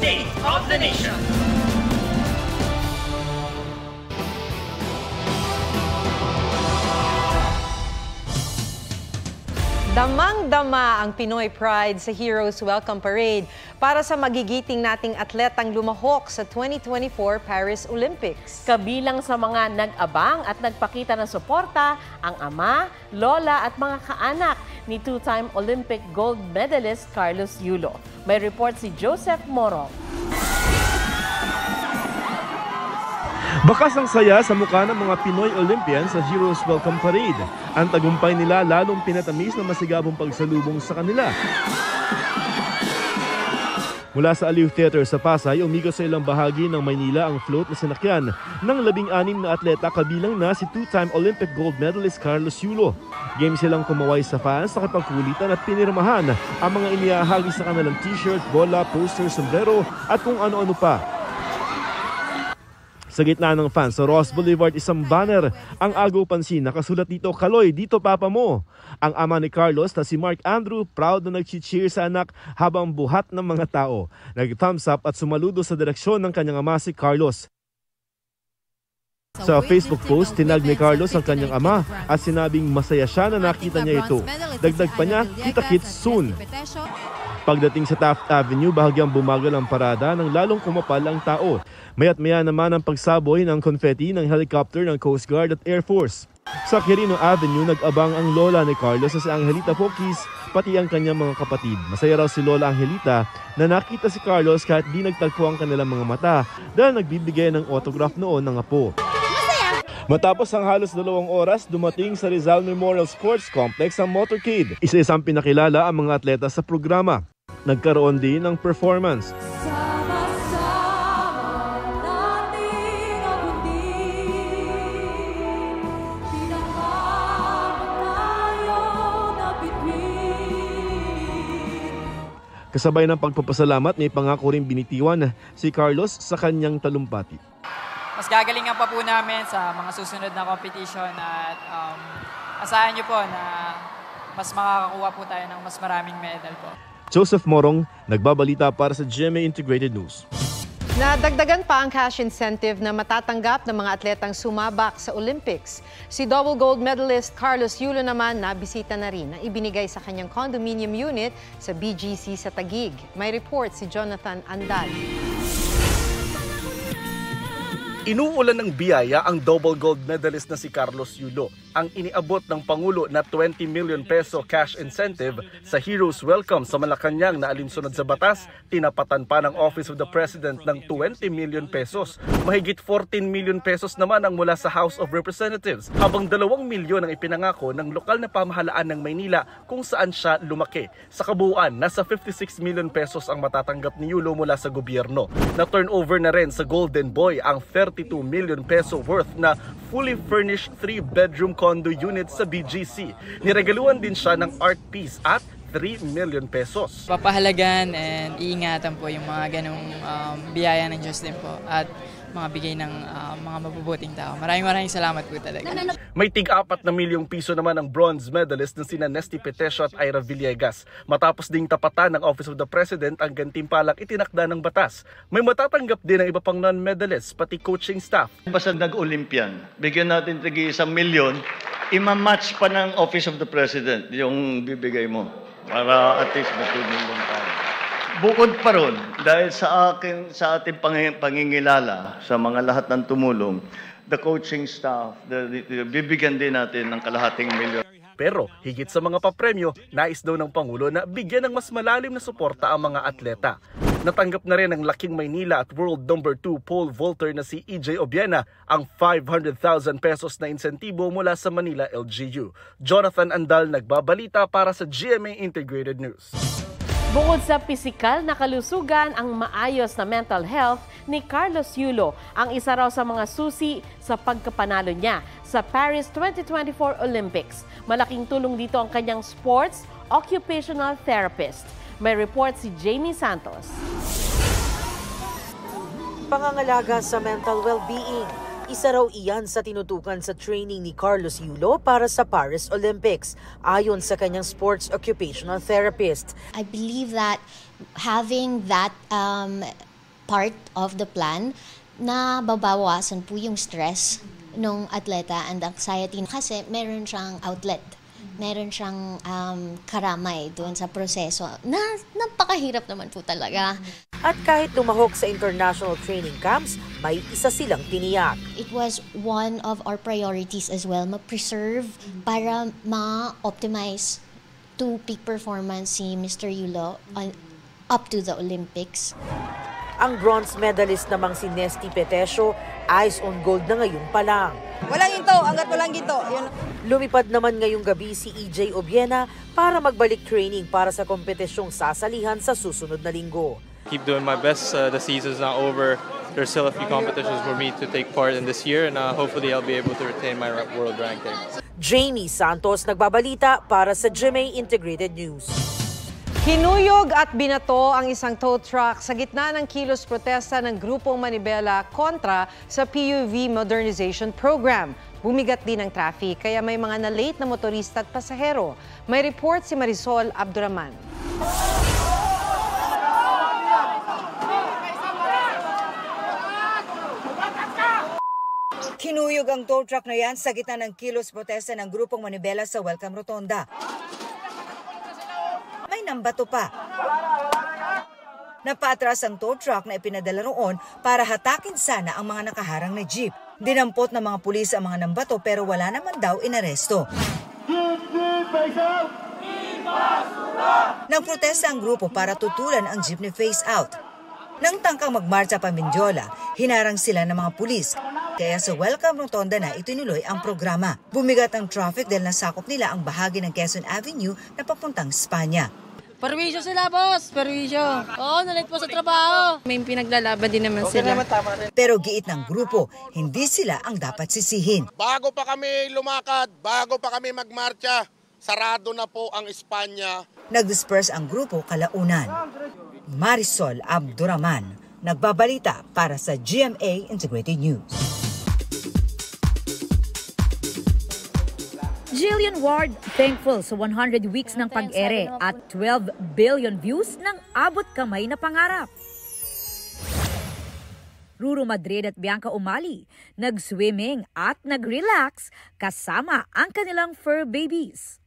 State of the Nation. Damang-dama ang Pinoy Pride sa Heroes Welcome Parade para sa magigiting nating atletang lumahok sa 2024 Paris Olympics. Kabilang sa mga nag-abang at nagpakita ng suporta ang ama, lola at mga kaanak ni two-time Olympic gold medalist Carlos Yulo. May report si Joseph Morong. Bakas ang saya sa mukha ng mga Pinoy Olympians sa Heroes Welcome Parade. Ang tagumpay nila lalong pinatamis na masigabong pagsalubong sa kanila. Mula sa Aliw Theater sa Pasay, umigos sa ilang bahagi ng Maynila ang float na sinakyan ng labing-anim na atleta kabilang na si two-time Olympic gold medalist Carlos Yulo. Game silang kumaway sa fans, nakipagkulitan at pinirmahan ang mga iniahagi sa kanilang t-shirt, bola, poster, sombrero at kung ano-ano pa. Sa gitna ng fans sa Ross Boulevard, isang banner ang agaw pansin. Nakasulat dito, Kaloy, dito papa mo. Ang ama ni Carlos na si Mark Andrew, proud na nag-cheer sa anak habang buhat ng mga tao. Nag-thumbs up at sumaludo sa direksyon ng kanyang ama si Carlos. Sa Facebook post, tinag ni Carlos ang kanyang ama at sinabing masaya siya na nakita niya ito. Dagdag pa niya, kita-kits soon. Pagdating sa Taft Avenue, bahagyang bumagal ang parada nang lalong kumapal ang tao. Mayat maya naman ang pagsaboy ng confetti ng helicopter ng Coast Guard at Air Force. Sa Quirino Avenue, nag-abang ang lola ni Carlos sa si Angelita Pokis, pati ang kanyang mga kapatid. Masaya raw si Lola Angelita na nakita si Carlos kahit di nagtagpo ang kanilang mga mata dahil nagbibigay ng autograph noon ng apo. Matapos ang halos dalawang oras, dumating sa Rizal Memorial Sports Complex ang motorcade. Isa-isang pinakilala ang mga atleta sa programa. Nagkaroon din ng performance. Kasabay ng pagpapasalamat, may pangako rin binitiwan si Carlos sa kanyang talumpati. Mas gagalingan pa po namin sa mga susunod na competition at um, asahan niyo po na mas makakakuha po tayo ng mas maraming medal po. Joseph Morong, nagbabalita para sa GMA Integrated News. Nadagdagan pa ang cash incentive na matatanggap ng mga atletang sumabak sa Olympics. Si double gold medalist Carlos Yulo naman nabisita na rin na ibinigay sa kanyang condominium unit sa BGC sa Tagig. May report si Jonathan Andal. Inuulan ng biyaya ang double gold medalist na si Carlos Yulo. Ang iniabot ng Pangulo na 20 million peso cash incentive sa Heroes Welcome sa Malacanang na alinsunod sa batas, tinapatan pa ng Office of the President ng 20 million pesos. Mahigit 14 million pesos naman ang mula sa House of Representatives, habang 2 milyon ang ipinangako ng lokal na pamahalaan ng Maynila kung saan siya lumaki. Sa kabuuan, nasa 56 million pesos ang matatanggap ni Yulo mula sa gobyerno. Na turnover na rin sa Golden Boy ang 32 million peso worth na fully furnished 3-bedroom condo unit sa BGC. Niregaluhan din siya ng art piece at 3 million pesos. Papahalagan and iingatan po yung mga ganong um, biyaya ng Diyos din po at mga bigay ng uh, mga mabubuting tao. Maraming maraming salamat po talaga. May tig-apat na milyong piso naman ang bronze medalist na sina Nesty Petesio at Ira Villegas. Matapos ding tapatan ng Office of the President ang gantimpalang itinakda ng batas. May matatanggap din ang iba pang non-medalists, pati coaching staff. Basta nag-Olympian, bigyan natin tigi isang milyon, ima-match pa ng Office of the President yung bibigay mo para at least matulungan tayo. Bukod pa ron, dahil sa akin sa ating pang- pangingilala sa mga lahat ng tumulong, the coaching staff, the, the, bibigyan din natin ng kalahating milyon. Pero higit sa mga papremyo, nais daw ng Pangulo na bigyan ng mas malalim na suporta ang mga atleta. Natanggap na rin ng Laking Maynila at World Number 2 pole vaulter na si EJ Obiena ang 500,000 pesos na insentibo mula sa Manila LGU. Jonathan Andal nagbabalita para sa GMA Integrated News. Bukod sa pisikal na kalusugan, ang maayos na mental health ni Carlos Yulo ang isa raw sa mga susi sa pagkapanalo niya sa Paris 2024 Olympics. Malaking tulong dito ang kanyang sports occupational therapist. May report si Jamie Santos. Pangangalaga sa mental well-being. Isa raw iyan sa tinutukan sa training ni Carlos Yulo para sa Paris Olympics, ayon sa kanyang sports occupational therapist. I believe that having that um, part of the plan na babawasan po yung stress ng atleta and anxiety kasi meron siyang outlet. Meron siyang um, karamay doon sa proseso na napakahirap naman po talaga. At kahit lumahok sa international training camps, may isa silang tiniyak. It was one of our priorities as well, ma-preserve para ma-optimize to peak performance si Mr. Yulo on, up to the Olympics. Ang bronze medalist namang si Nesty Petesio, eyes on gold na ngayon pa lang. Walang ginto, hanggat walang ginto. Yun. Lumipad naman ngayong gabi si EJ Obiena para magbalik training para sa kompetisyong sasalihan sa susunod na linggo. Keep doing my best. Uh, the season's not over. There's still a few competitions for me to take part in this year, and uh, hopefully I'll be able to retain my world ranking. Jamie Santos nagbabalita para sa GMA Integrated News. Kinuyog at binato ang isang tow truck sa gitna ng kilos protesta ng grupong Manibela kontra sa PUV Modernization Program. Bumigat din ang traffic kaya may mga na-late na motorista at pasahero. May report si Marisol Abduraman. Kinuyog ang tow truck na yan sa gitna ng kilos protesta ng grupong Manibela sa Welcome Rotonda. May nambato pa. Napaatras ang tow truck na ipinadala roon para hatakin sana ang mga nakaharang na jeep. Dinampot ng mga pulis ang mga nambato pero wala naman daw inaresto. Nagprotesta ang grupo para tutulan ang jeepney face out. Nang tangkang magmarcha pa Mindiola, hinarang sila ng mga pulis. Kaya sa Welcome Rotonda na itinuloy ang programa. Bumigat ang traffic dahil nasakop nila ang bahagi ng Quezon Avenue na papuntang Spanya. Perwisyo sila, boss. Perwisyo. Oo, nalit po sa trabaho. May pinaglalaban din naman sila. Pero giit ng grupo, hindi sila ang dapat sisihin. Bago pa kami lumakad, bago pa kami magmarcha, sarado na po ang Espanya. Nag-disperse ang grupo kalaunan. Marisol Abduraman, nagbabalita para sa GMA Integrated News. Jillian Ward, thankful sa 100 weeks ng pag-ere at 12 billion views ng abot kamay na pangarap. Ruro Madrid at Bianca Umali, nag-swimming at nag-relax kasama ang kanilang fur babies.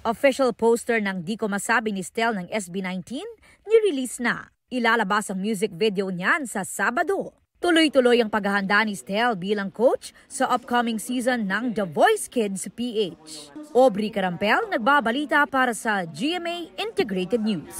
Official poster ng Di Ko Masabi ni Stel ng SB19, nirelease na. Ilalabas ang music video niyan sa Sabado. Tuloy-tuloy ang paghahanda ni Stel bilang coach sa upcoming season ng The Voice Kids PH. Aubrey Carampel nagbabalita para sa GMA Integrated News.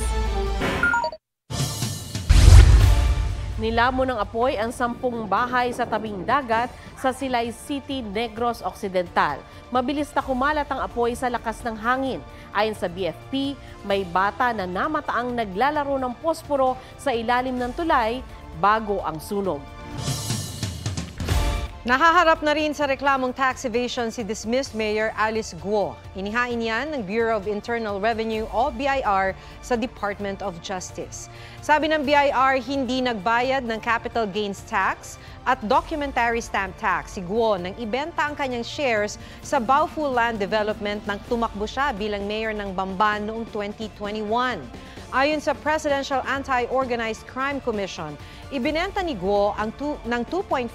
Nilamo ng apoy ang sampung bahay sa tabing dagat sa Silay City, Negros Occidental. Mabilis na kumalat ang apoy sa lakas ng hangin. Ayon sa BFP, may bata na namataang naglalaro ng posporo sa ilalim ng tulay bago ang sunog. Nahaharap na rin sa reklamong tax evasion si dismissed Mayor Alice Guo. Inihain yan ng Bureau of Internal Revenue o BIR sa Department of Justice. Sabi ng BIR, hindi nagbayad ng capital gains tax at documentary stamp tax si Guo nang ibenta ang kanyang shares sa Baofu Land Development nang tumakbo siya bilang mayor ng Bamban noong 2021. Ayon sa Presidential Anti-Organized Crime Commission, ibinenta ni Guo ang tu- ng 2.5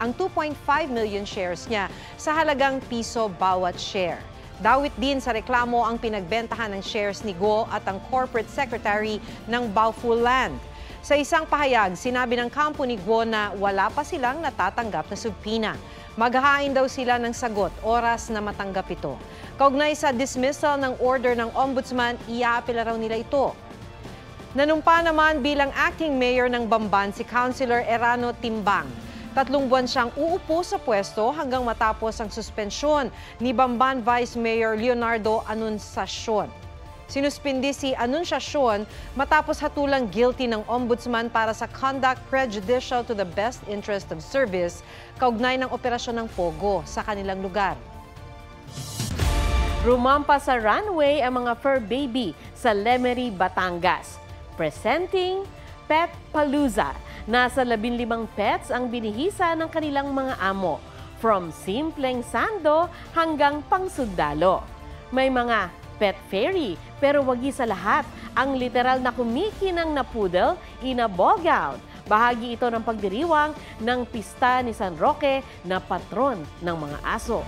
ang 2.5 million shares niya sa halagang piso bawat share. Dawit din sa reklamo ang pinagbentahan ng shares ni Guo at ang corporate secretary ng Baofu Land. Sa isang pahayag, sinabi ng kampo ni Guo na wala pa silang natatanggap na subpina. Maghahain daw sila ng sagot oras na matanggap ito. Kaugnay sa dismissal ng order ng ombudsman, iaapela raw nila ito. Nanumpa naman bilang acting mayor ng Bamban si Councilor Erano Timbang. Tatlong buwan siyang uupo sa pwesto hanggang matapos ang suspensyon ni Bamban Vice Mayor Leonardo Anunciacion. Sinuspindi si Anunciacion matapos hatulang guilty ng ombudsman para sa conduct prejudicial to the best interest of service kaugnay ng operasyon ng Pogo sa kanilang lugar. Rumampa sa runway ang mga fur baby sa Lemery, Batangas. Presenting Pet Palooza. Nasa 15 pets ang binihisa ng kanilang mga amo. From simpleng sando hanggang pangsundalo. May mga pet fairy. Pero wagi sa lahat, ang literal na kumikinang na poodle, ina bog out. Bahagi ito ng pagdiriwang ng pista ni San Roque na patron ng mga aso.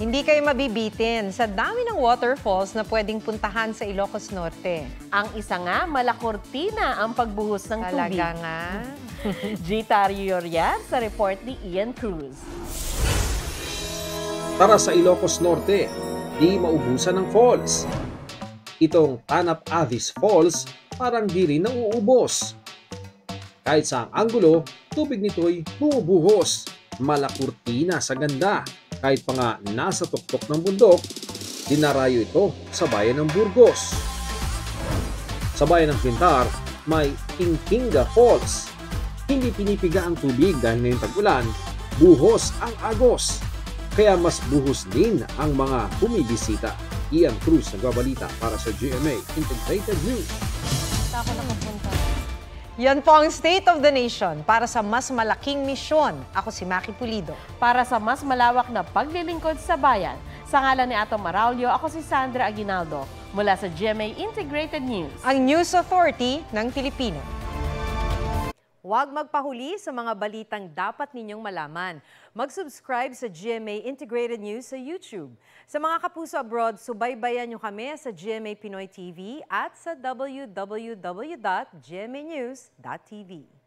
Hindi kayo mabibitin sa dami ng waterfalls na pwedeng puntahan sa Ilocos Norte. Ang isa nga, malakortina ang pagbuhos ng tubig. Talaga nga. Gita Riorian sa report ni Ian Cruz. Tara sa Ilocos Norte, di maubusan ng falls. Itong Tanap Avis Falls parang di rin nauubos. Kahit sa anggulo, tubig nito'y bumubuhos. Malakurtina sa ganda. Kahit pa nga nasa tuktok ng bundok, dinarayo ito sa bayan ng Burgos. Sa bayan ng Quintar, may Tingtinga Falls. Hindi pinipiga ang tubig dahil ngayong tag-ulan, buhos ang agos. Kaya mas buhos din ang mga bumibisita. Ian Cruz nagbabalita para sa GMA Integrated News. Ako na mapunta. Yan po ang State of the Nation para sa mas malaking misyon. Ako si Maki Pulido. Para sa mas malawak na paglilingkod sa bayan, sa ngalan ni Ato Maraulio, ako si Sandra Aguinaldo mula sa GMA Integrated News. Ang News Authority ng Pilipino. Huwag magpahuli sa mga balitang dapat ninyong malaman. Mag-subscribe sa GMA Integrated News sa YouTube. Sa mga kapuso abroad, subaybayan nyo kami sa GMA Pinoy TV at sa www.gmanews.tv.